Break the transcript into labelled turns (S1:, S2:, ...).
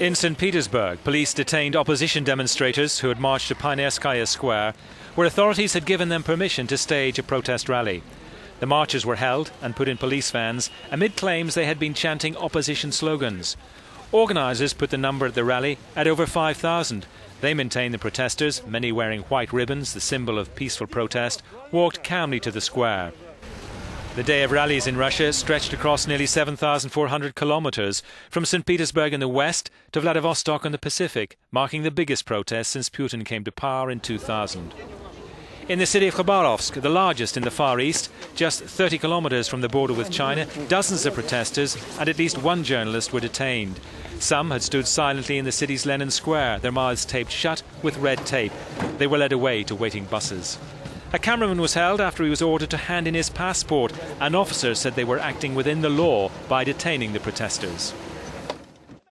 S1: In St. Petersburg, police detained opposition demonstrators who had marched to Pionerskaya Square, where authorities had given them permission to stage a protest rally. The marchers were held and put in police vans amid claims they had been chanting opposition slogans. Organisers put the number at the rally at over 5,000. They maintain the protesters, many wearing white ribbons, the symbol of peaceful protest, walked calmly to the square. The day of rallies in Russia stretched across nearly 7,400 kilometres from St. Petersburg in the west to Vladivostok in the Pacific, marking the biggest protest since Putin came to power in 2000. In the city of Khabarovsk, the largest in the Far East, just 30 kilometres from the border with China, dozens of protesters and at least one journalist were detained. Some had stood silently in the city's Lenin Square, their mouths taped shut with red tape. They were led away to waiting buses. A cameraman was held after he was ordered to hand in his passport. An officer said they were acting within the law by detaining the protesters.